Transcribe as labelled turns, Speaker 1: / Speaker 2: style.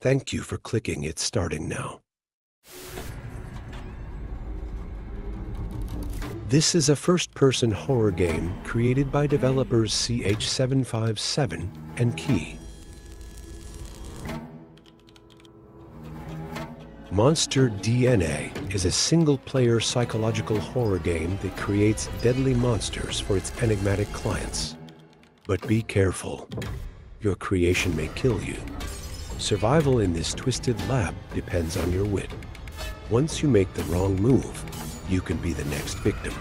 Speaker 1: Thank you for clicking It's starting now. This is a first-person horror game created by developers CH757 and Key. Monster DNA is a single-player psychological horror game that creates deadly monsters for its enigmatic clients. But be careful. Your creation may kill you. Survival in this twisted lab depends on your wit. Once you make the wrong move, you can be the next victim.